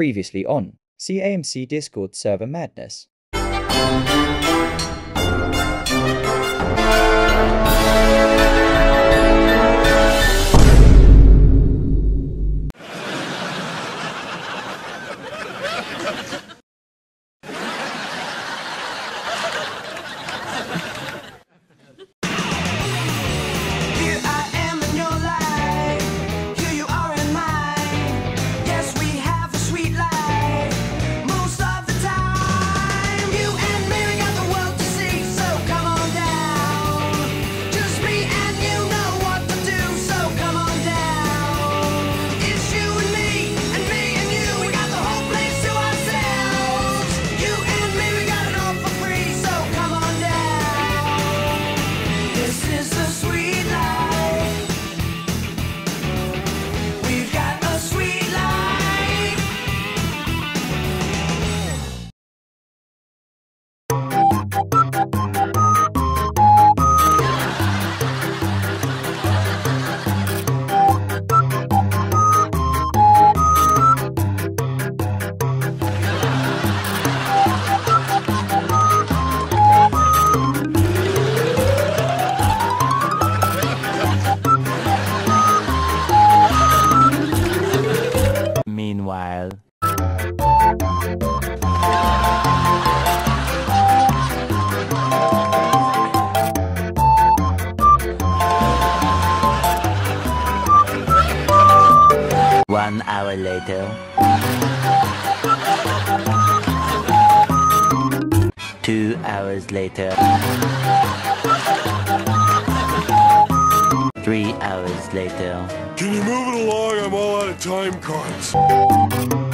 Previously on CAMC Discord server madness. while. One hour later. Two hours later. later. Can you move it along? I'm all out of time cards.